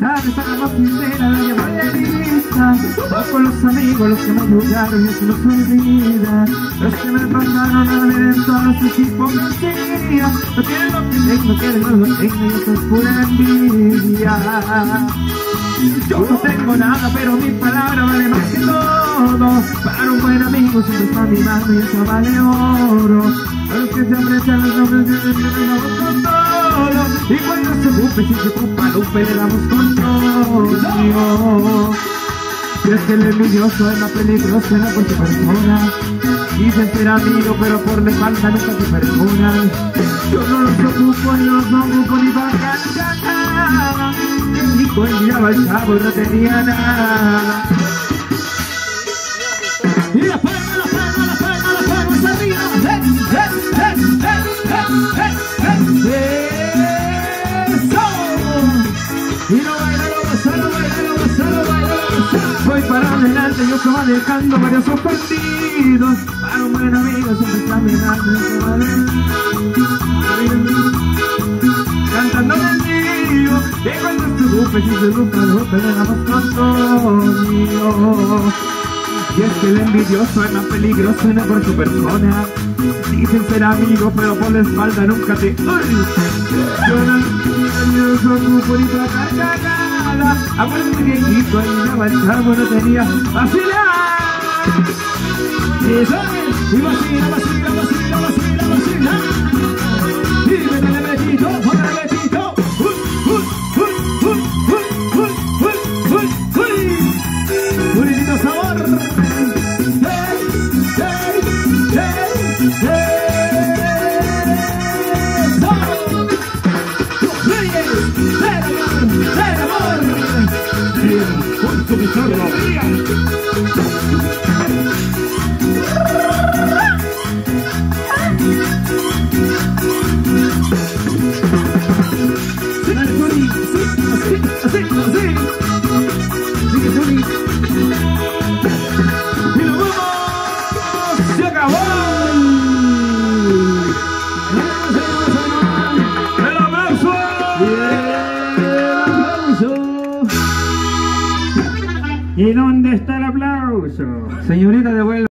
acaso distantes a la sincera la llamada lista con los amigos los que me ayudaron y se olvida Los que me mandaron a ver todos sus hipocresías No quieren lo que tengo, no quieren lo que tengo y eso es envidia. Yo no tengo nada pero mi palabra vale más que todo. Para un buen amigo siempre está mi mano y eso vale oro. A los que se aprecian los nombres de con todo Y cuando se ocupe, si se ocupa Lupe le damos con todo y es que el envidioso es más peligroso era por su persona. Dicen ser amigo pero por la falta nunca se perdonan Yo no los ocupo ni los ocupo ni para El rico él miraba al chavo y no tenía nada Y lo bailalo, gozalo, bailalo, gozalo, bailalo, Voy para adelante, yo que va dejando varios suspendidos Para un buen amigo se siempre caminando Cantando en vivo, de cuando se lupe, si se lupe, lupe, nada más conmigo y es que el envidioso es más peligroso no por su persona Dicen ser amigos pero por la espalda nunca te... No no cagada Aguante viejito, ahí el chavo no tenía vacilar Eso es. Y vacila, vacila, vacila, vacila, vacila. Con su guitarra. ¿Y dónde está el aplauso? Señorita, devuelve